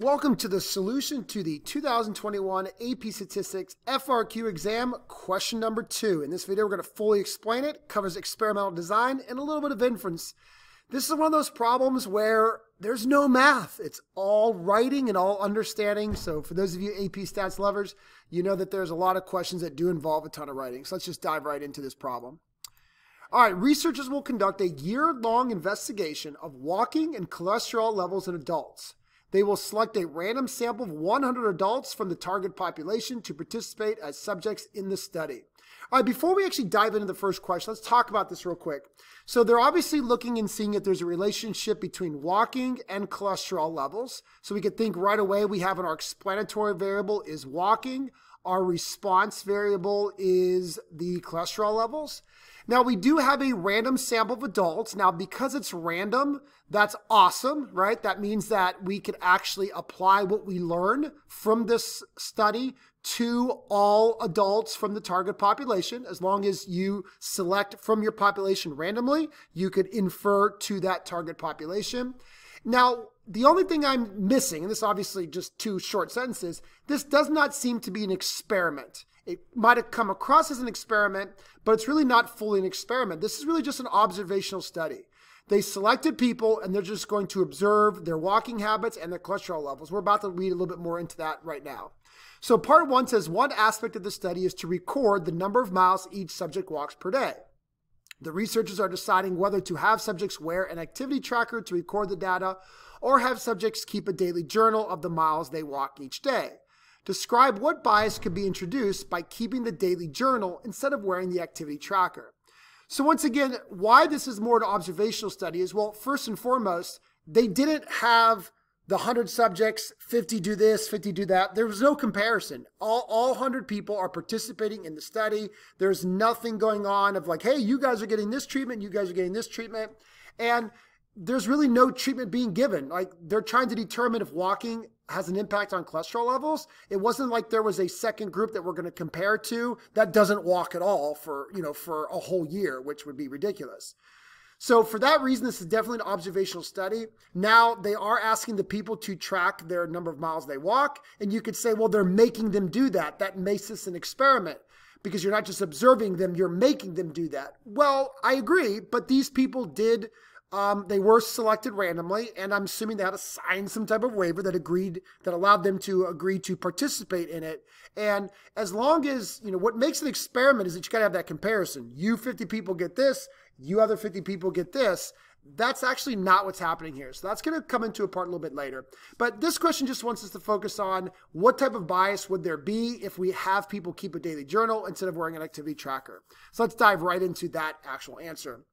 Welcome to the solution to the 2021 AP Statistics FRQ exam, question number two. In this video, we're going to fully explain it, covers experimental design, and a little bit of inference. This is one of those problems where there's no math. It's all writing and all understanding. So for those of you AP stats lovers, you know that there's a lot of questions that do involve a ton of writing. So let's just dive right into this problem. All right, researchers will conduct a year-long investigation of walking and cholesterol levels in adults. They will select a random sample of 100 adults from the target population to participate as subjects in the study. All right, before we actually dive into the first question, let's talk about this real quick. So they're obviously looking and seeing if there's a relationship between walking and cholesterol levels. So we could think right away we have in our explanatory variable is walking. Our response variable is the cholesterol levels. Now, we do have a random sample of adults. Now, because it's random, that's awesome, right? That means that we could actually apply what we learn from this study to all adults from the target population. As long as you select from your population randomly, you could infer to that target population. Now, the only thing I'm missing, and this obviously just two short sentences, this does not seem to be an experiment. It might have come across as an experiment, but it's really not fully an experiment. This is really just an observational study. They selected people and they're just going to observe their walking habits and their cholesterol levels. We're about to read a little bit more into that right now. So, part one says one aspect of the study is to record the number of miles each subject walks per day. The researchers are deciding whether to have subjects wear an activity tracker to record the data or have subjects keep a daily journal of the miles they walk each day. Describe what bias could be introduced by keeping the daily journal instead of wearing the activity tracker. So once again, why this is more an observational study is, well, first and foremost, they didn't have the 100 subjects, 50 do this, 50 do that. There was no comparison. All, all 100 people are participating in the study. There's nothing going on of like, hey, you guys are getting this treatment, you guys are getting this treatment. And there's really no treatment being given. Like they're trying to determine if walking has an impact on cholesterol levels. It wasn't like there was a second group that we're going to compare to that doesn't walk at all for, you know, for a whole year, which would be ridiculous. So for that reason, this is definitely an observational study. Now they are asking the people to track their number of miles they walk. And you could say, well, they're making them do that. That makes this an experiment because you're not just observing them, you're making them do that. Well, I agree, but these people did um, they were selected randomly, and I'm assuming they had to sign some type of waiver that agreed that allowed them to agree to participate in it. And as long as you know what makes an experiment is that you got to have that comparison. You 50 people get this, you other 50 people get this. That's actually not what's happening here. So that's going to come into a part a little bit later. But this question just wants us to focus on what type of bias would there be if we have people keep a daily journal instead of wearing an activity tracker. So let's dive right into that actual answer.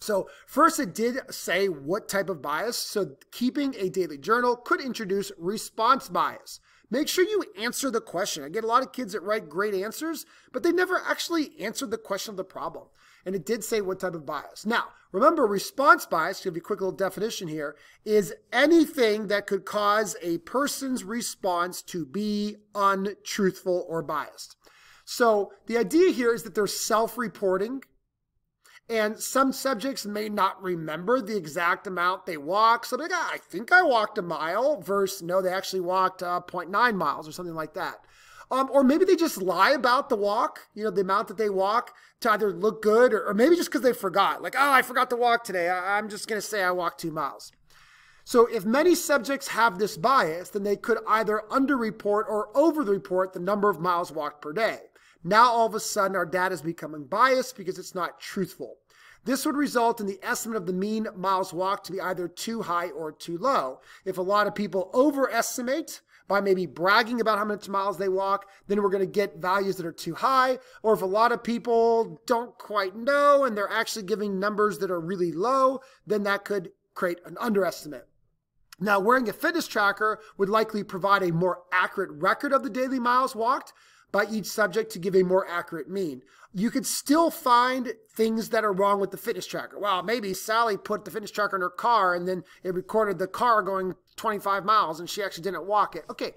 So first it did say what type of bias. So keeping a daily journal could introduce response bias. Make sure you answer the question. I get a lot of kids that write great answers, but they never actually answered the question of the problem. And it did say what type of bias. Now, remember response bias, give you a quick little definition here, is anything that could cause a person's response to be untruthful or biased. So the idea here is that they're self-reporting and some subjects may not remember the exact amount they walked. So they go, I think I walked a mile versus no, they actually walked uh, 0.9 miles or something like that. Um, or maybe they just lie about the walk, you know, the amount that they walk to either look good or, or maybe just because they forgot. Like, oh, I forgot to walk today. I, I'm just going to say I walked two miles. So if many subjects have this bias, then they could either underreport or overreport the number of miles walked per day. Now all of a sudden our data is becoming biased because it's not truthful. This would result in the estimate of the mean miles walked to be either too high or too low. If a lot of people overestimate by maybe bragging about how many miles they walk, then we're going to get values that are too high. Or if a lot of people don't quite know and they're actually giving numbers that are really low, then that could create an underestimate. Now, wearing a fitness tracker would likely provide a more accurate record of the daily miles walked, by each subject to give a more accurate mean. You could still find things that are wrong with the fitness tracker. Well, maybe Sally put the fitness tracker in her car and then it recorded the car going 25 miles and she actually didn't walk it. Okay,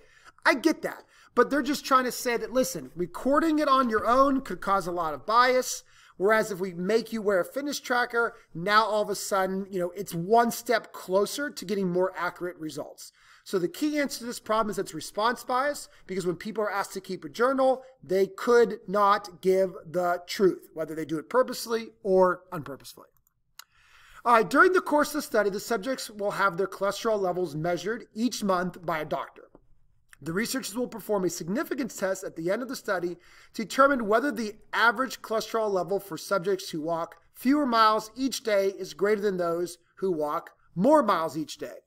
I get that. But they're just trying to say that, listen, recording it on your own could cause a lot of bias. Whereas if we make you wear a fitness tracker, now all of a sudden, you know, it's one step closer to getting more accurate results. So the key answer to this problem is it's response bias because when people are asked to keep a journal, they could not give the truth, whether they do it purposely or unpurposefully. All right, during the course of the study, the subjects will have their cholesterol levels measured each month by a doctor. The researchers will perform a significance test at the end of the study to determine whether the average cholesterol level for subjects who walk fewer miles each day is greater than those who walk more miles each day.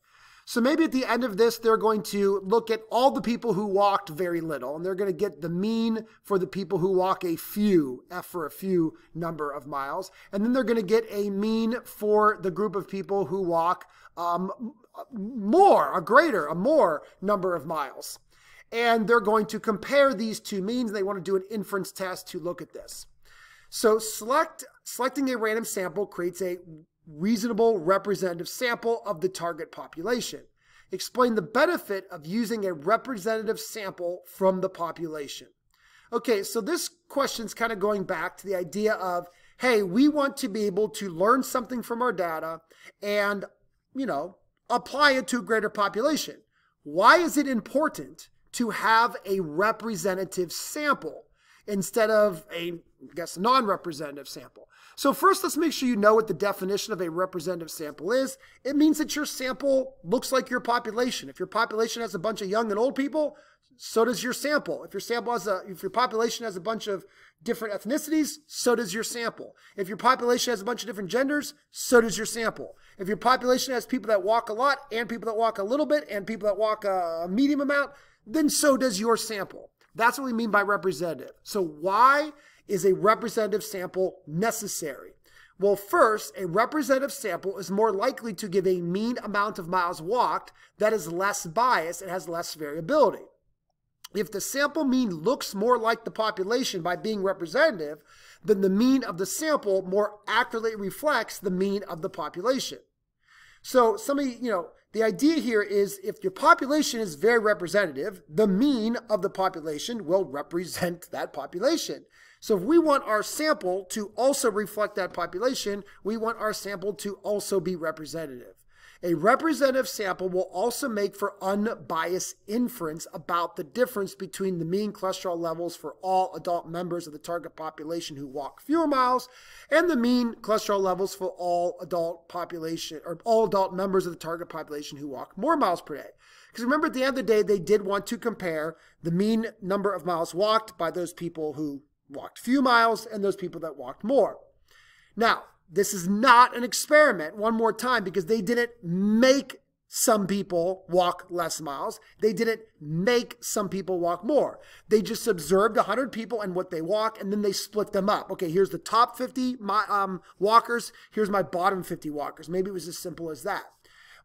So maybe at the end of this, they're going to look at all the people who walked very little, and they're going to get the mean for the people who walk a few, F for a few number of miles. And then they're going to get a mean for the group of people who walk um, more, a greater, a more number of miles. And they're going to compare these two means. They want to do an inference test to look at this. So select selecting a random sample creates a reasonable representative sample of the target population. Explain the benefit of using a representative sample from the population. Okay, so this question is kind of going back to the idea of, hey, we want to be able to learn something from our data and, you know, apply it to a greater population. Why is it important to have a representative sample instead of a, I guess, non-representative sample? So first, let's make sure you know what the definition of a representative sample is. It means that your sample looks like your population. If your population has a bunch of young and old people, so does your sample. If your sample has a, if your population has a bunch of different ethnicities, so does your sample. If your population has a bunch of different genders, so does your sample. If your population has people that walk a lot and people that walk a little bit and people that walk a medium amount, then so does your sample. That's what we mean by representative. So why is a representative sample necessary? Well, first, a representative sample is more likely to give a mean amount of miles walked that is less biased and has less variability. If the sample mean looks more like the population by being representative, then the mean of the sample more accurately reflects the mean of the population. So somebody, you know, the idea here is if your population is very representative, the mean of the population will represent that population. So if we want our sample to also reflect that population, we want our sample to also be representative. A representative sample will also make for unbiased inference about the difference between the mean cholesterol levels for all adult members of the target population who walk fewer miles and the mean cholesterol levels for all adult population or all adult members of the target population who walk more miles per day. Because remember, at the end of the day, they did want to compare the mean number of miles walked by those people who walked few miles and those people that walked more. Now, this is not an experiment, one more time, because they didn't make some people walk less miles. They didn't make some people walk more. They just observed 100 people and what they walk, and then they split them up. Okay, here's the top 50 my, um, walkers. Here's my bottom 50 walkers. Maybe it was as simple as that.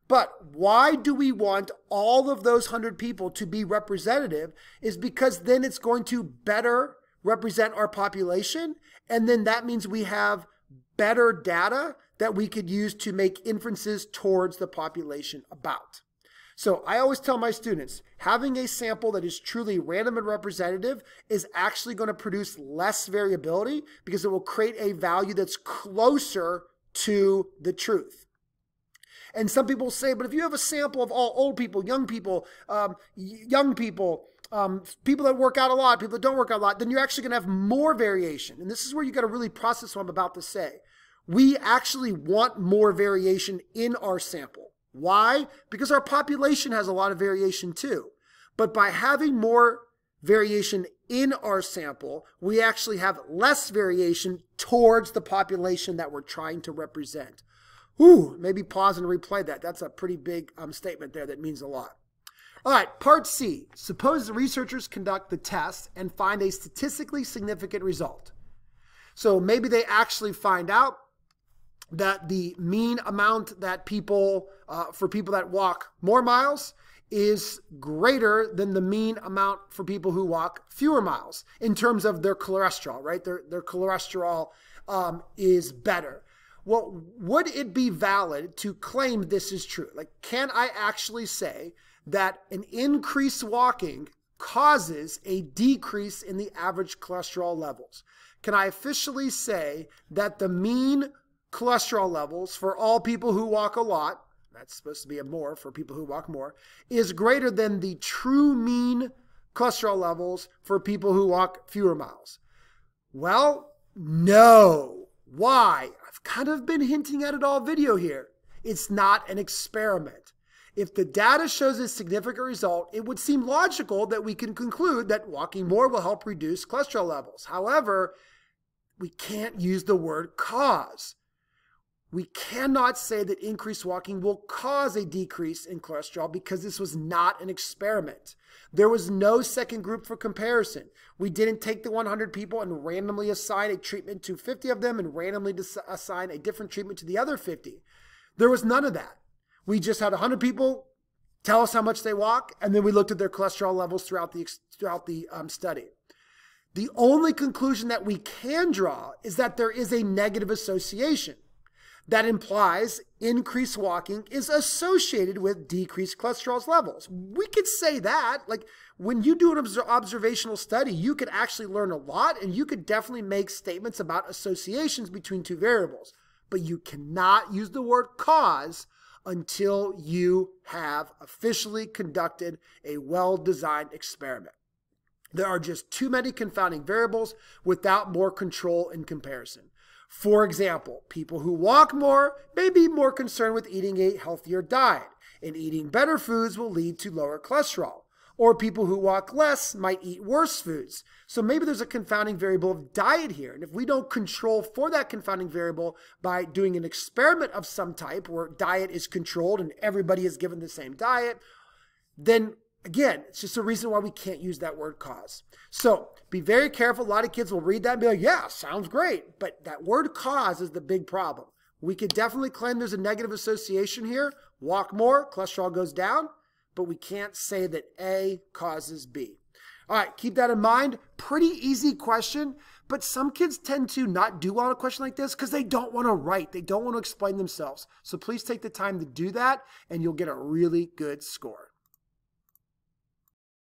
But why do we want all of those 100 people to be representative is because then it's going to better represent our population. And then that means we have better data that we could use to make inferences towards the population about. So I always tell my students, having a sample that is truly random and representative is actually going to produce less variability because it will create a value that's closer to the truth. And some people say, but if you have a sample of all old people, young people, um, young people, um, people that work out a lot, people that don't work out a lot, then you're actually going to have more variation. And this is where you got to really process what I'm about to say. We actually want more variation in our sample. Why? Because our population has a lot of variation too. But by having more variation in our sample, we actually have less variation towards the population that we're trying to represent. Ooh, maybe pause and replay that. That's a pretty big um, statement there that means a lot. All right, part C. Suppose the researchers conduct the test and find a statistically significant result. So maybe they actually find out that the mean amount that people, uh, for people that walk more miles, is greater than the mean amount for people who walk fewer miles in terms of their cholesterol, right? Their, their cholesterol um, is better. Well, would it be valid to claim this is true? Like, can I actually say that an increased walking causes a decrease in the average cholesterol levels. Can I officially say that the mean cholesterol levels for all people who walk a lot that's supposed to be a more for people who walk more, is greater than the true mean cholesterol levels for people who walk fewer miles? Well, no. Why? I've kind of been hinting at it all video here. It's not an experiment. If the data shows a significant result, it would seem logical that we can conclude that walking more will help reduce cholesterol levels. However, we can't use the word cause. We cannot say that increased walking will cause a decrease in cholesterol because this was not an experiment. There was no second group for comparison. We didn't take the 100 people and randomly assign a treatment to 50 of them and randomly assign a different treatment to the other 50. There was none of that. We just had 100 people tell us how much they walk, and then we looked at their cholesterol levels throughout the, throughout the um, study. The only conclusion that we can draw is that there is a negative association that implies increased walking is associated with decreased cholesterol levels. We could say that. Like when you do an observational study, you could actually learn a lot and you could definitely make statements about associations between two variables. But you cannot use the word cause until you have officially conducted a well designed experiment. There are just too many confounding variables without more control in comparison. For example, people who walk more may be more concerned with eating a healthier diet, and eating better foods will lead to lower cholesterol. Or people who walk less might eat worse foods. So maybe there's a confounding variable of diet here. And if we don't control for that confounding variable by doing an experiment of some type where diet is controlled and everybody is given the same diet, then Again, it's just a reason why we can't use that word cause. So be very careful. A lot of kids will read that and be like, yeah, sounds great. But that word cause is the big problem. We could definitely claim there's a negative association here. Walk more, cholesterol goes down, but we can't say that A causes B. All right, keep that in mind. Pretty easy question, but some kids tend to not do well on a question like this because they don't want to write. They don't want to explain themselves. So please take the time to do that, and you'll get a really good score.